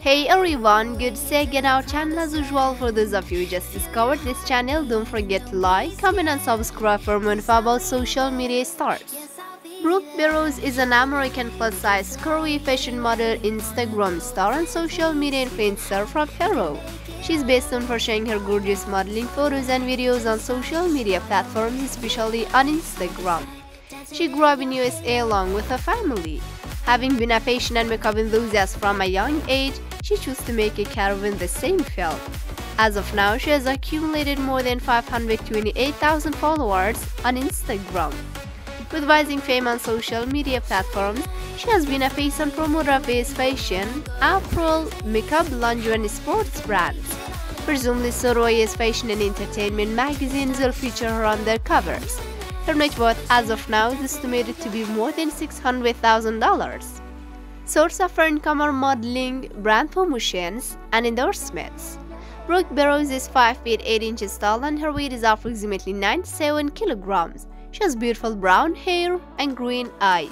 Hey everyone, good to again our channel as usual. For those of you who just discovered this channel, don't forget to like, comment and subscribe for more info about social media stars. Brooke Barrows is an American plus-size curvy fashion model, Instagram star and social media influencer from Peru. She's best known for sharing her gorgeous modeling photos and videos on social media platforms, especially on Instagram. She grew up in USA along with her family. Having been a fashion and makeup enthusiast from a young age, she chose to make a career in the same field. As of now, she has accumulated more than 528,000 followers on Instagram. With rising fame on social media platforms, she has been a face and promoter of various fashion, apparel, makeup, lingerie and sports brands. Presumably, Soroya's fashion and entertainment magazines will feature her on their covers. Her net worth as of now is estimated to be more than $600,000. Source of her income are modeling, brand promotions, and endorsements. Brooke Barrows is 5 feet 8 inches tall and her weight is approximately 97 kilograms. She has beautiful brown hair and green eyes.